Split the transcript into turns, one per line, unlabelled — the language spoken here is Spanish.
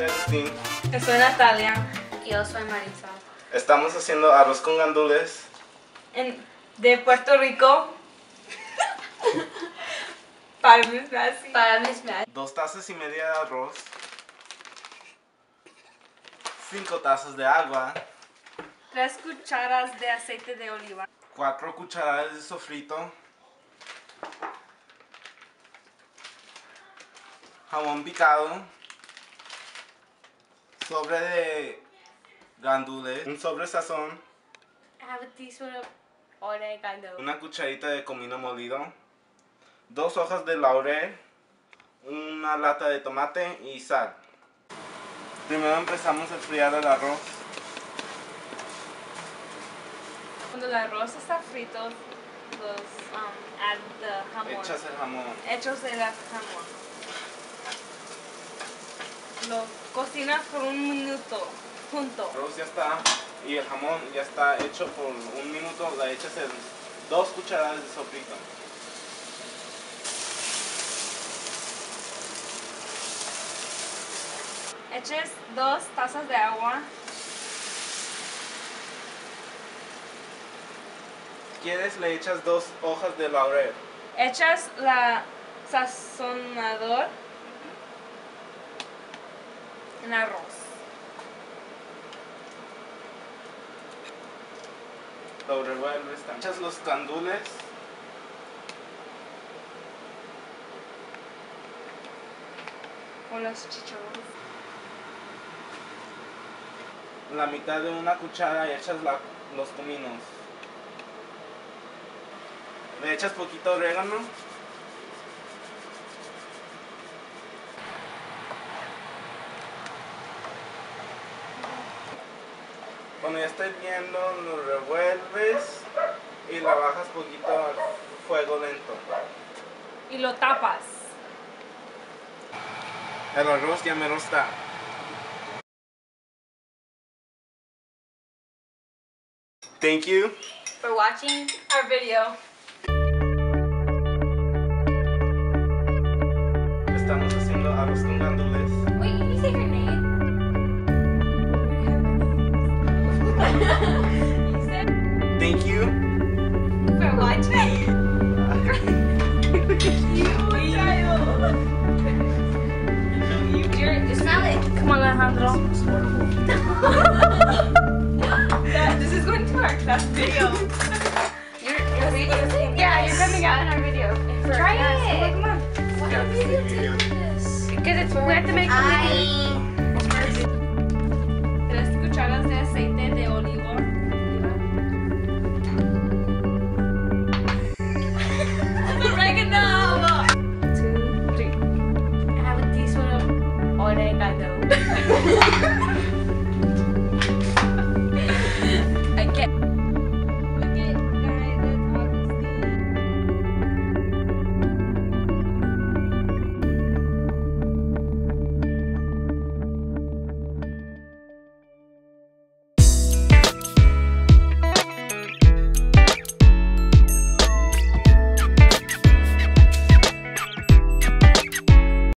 Yo soy Natalia.
Yo soy Marisa.
Estamos haciendo arroz con gandules.
En- de Puerto Rico. Para así.
Para mis.
Dos tazas y media de arroz. Cinco tazas de agua.
Tres cucharas de aceite de oliva.
Cuatro cucharadas de sofrito. Jamón picado. Sobre de gandules. Un sobre sazón.
I have a teaspoon of oregano.
Una cucharita de comino molido. Dos hojas de laurel. Una lata de tomate y sal. Primero empezamos a friar el arroz.
Cuando el arroz está frito, los um, add the jamón.
Echas el jamón.
Hechos de la jamón. Lo cocinas por un minuto junto.
El arroz ya está y el jamón ya está hecho por un minuto. Le echas en dos cucharadas de sofrito.
Eches dos tazas de agua.
¿Quieres? Le echas dos hojas de laurel.
Echas la sazonador en arroz.
Lo revuelves. también. Echas los gandules.
O los chicharrones.
La mitad de una cuchara y echas la- los cominos. Le echas poquito orégano. Cuando ya esté hirviendo, lo revuelves y la bajas poquito al fuego lento.
Y lo tapas.
El arroz ya mero está. Thank you.
For watching.
Our video.
Estamos haciendo arroz con gandules.
Wait, can you say her name?
Thank you.
For watching. You smell it.
Come on, Alejandro. this is going to our class video.
Your, your video?
Yeah, you're coming out in our video.
Try
Yes,
it.
Come on.
What video to do this?
Because it's we have to make a video.
I alone.